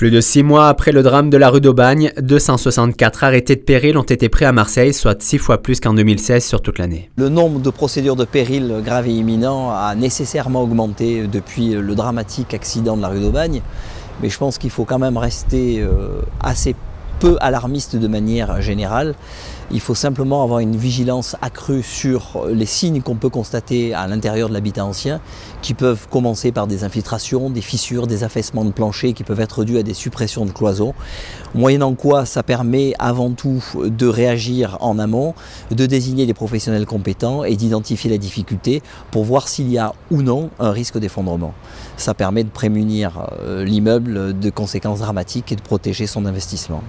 Plus de six mois après le drame de la rue d'Aubagne, 264 arrêtés de péril ont été pris à Marseille, soit six fois plus qu'en 2016 sur toute l'année. Le nombre de procédures de péril grave et imminent a nécessairement augmenté depuis le dramatique accident de la rue d'Aubagne, mais je pense qu'il faut quand même rester euh, assez peu alarmiste de manière générale. Il faut simplement avoir une vigilance accrue sur les signes qu'on peut constater à l'intérieur de l'habitat ancien, qui peuvent commencer par des infiltrations, des fissures, des affaissements de plancher qui peuvent être dus à des suppressions de cloisons. Moyennant quoi, ça permet avant tout de réagir en amont, de désigner les professionnels compétents et d'identifier la difficulté pour voir s'il y a ou non un risque d'effondrement. Ça permet de prémunir euh, l'immeuble de conséquences dramatiques et de protéger son investissement.